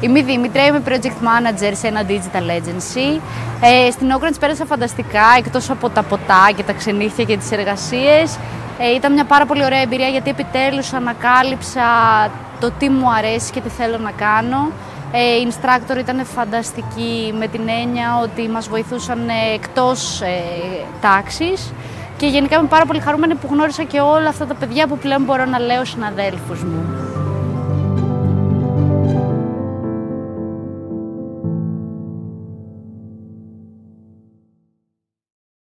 Είμαι η Δήμητρα, είμαι project manager σε ένα digital agency. Ε, στην Oakland πέρασα φανταστικά, εκτός από τα ποτά και τα ξενύχια και τις εργασίες. Ε, ήταν μια πάρα πολύ ωραία εμπειρία γιατί επιτέλους ανακάλυψα το τι μου αρέσει και τι θέλω να κάνω. Ε, Οι instructor ήταν φανταστικοί με την έννοια ότι μας βοηθούσαν ε, εκτός ε, τάξης και γενικά είμαι πάρα πολύ χαρούμενη που γνώρισα και όλα αυτά τα παιδιά που πλέον μπορώ να λέω συναδέλφους μου.